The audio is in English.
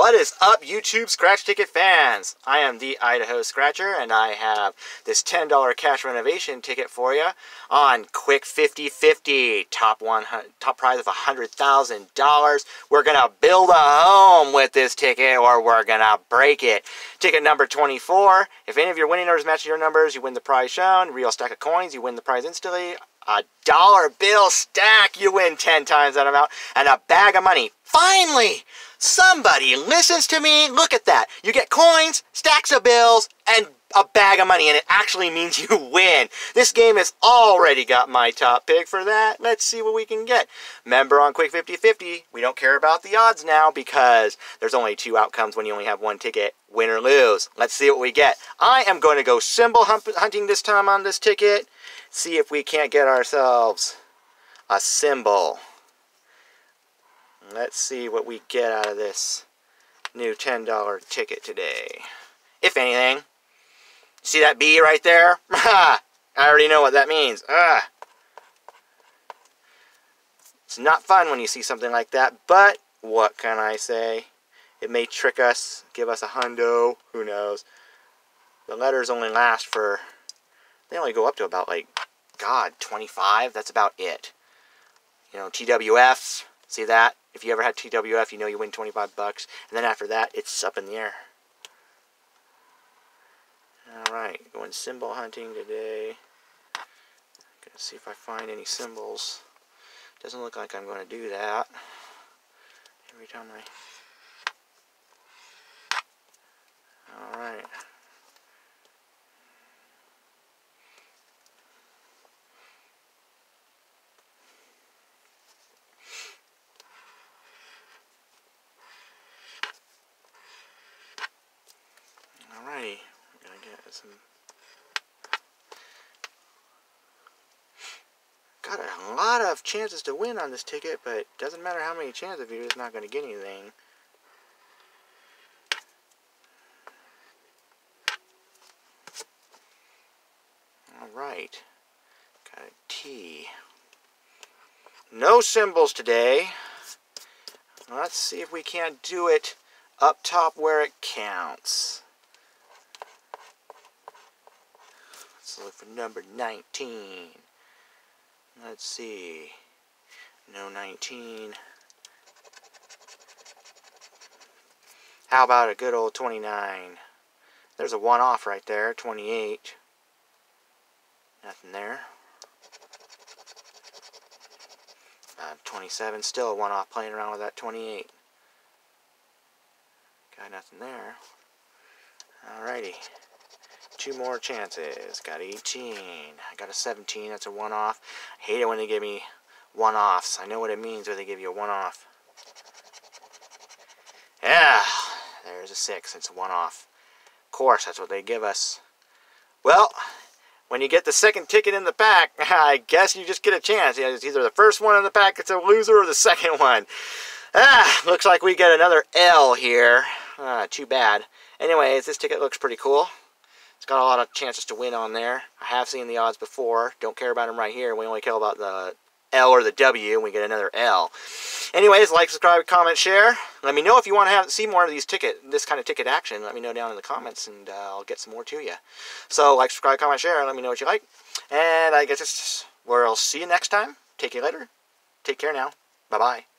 What is up, YouTube Scratch Ticket fans? I am the Idaho Scratcher, and I have this $10 cash renovation ticket for you on Quick 50-50. Top, top prize of $100,000. We're going to build a home with this ticket, or we're going to break it. Ticket number 24. If any of your winning numbers match your numbers, you win the prize shown. Real stack of coins, you win the prize instantly a dollar bill stack, you win 10 times that amount, and a bag of money. Finally, somebody listens to me. Look at that. You get coins, stacks of bills, and a bag of money, and it actually means you win. This game has already got my top pick for that. Let's see what we can get. Remember on Quick 50-50, we don't care about the odds now because there's only two outcomes when you only have one ticket, win or lose. Let's see what we get. I am going to go symbol hunting this time on this ticket see if we can't get ourselves a symbol. Let's see what we get out of this new $10 ticket today. If anything. See that B right there? I already know what that means. Ah. It's not fun when you see something like that, but what can I say? It may trick us, give us a hundo, who knows. The letters only last for, they only go up to about like God, 25? That's about it. You know, TWFs, see that? If you ever had TWF, you know you win 25 bucks. And then after that, it's up in the air. Alright, going symbol hunting today. Gonna see if I find any symbols. Doesn't look like I'm going to do that. Every time I... Alright. Alrighty, we're gonna get some. Got a lot of chances to win on this ticket, but doesn't matter how many chances you're just not gonna get anything. Alright, got a T. No symbols today. Let's see if we can't do it up top where it counts. Let's look for number 19. Let's see. No 19. How about a good old 29? There's a one off right there, 28. Nothing there. Uh, 27, still a one off playing around with that 28. Got nothing there. Alrighty two more chances. Got 18. I got a 17. That's a one-off. I hate it when they give me one-offs. I know what it means when they give you a one-off. Yeah, there's a 6. It's a one-off. Of course, that's what they give us. Well, when you get the second ticket in the pack, I guess you just get a chance. It's either the first one in the pack that's a loser or the second one. Ah, looks like we get another L here. Ah, too bad. Anyways, this ticket looks pretty cool. It's got a lot of chances to win on there. I have seen the odds before. Don't care about them right here. We only care about the L or the W, and we get another L. Anyways, like, subscribe, comment, share. Let me know if you want to have see more of these ticket, this kind of ticket action. Let me know down in the comments, and uh, I'll get some more to you. So, like, subscribe, comment, share. And let me know what you like. And I guess where I'll see you next time. Take you later. Take care now. Bye-bye.